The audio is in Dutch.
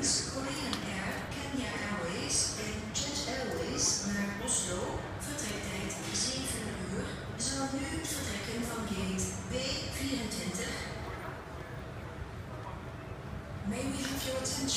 Namens Korean Air, Kenya Airways en Jet Airways naar Oslo, vertrektijd 7 uur, zal nu vertrekken van gate B24. May we have your attention?